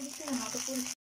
Hindi sila nakapuri.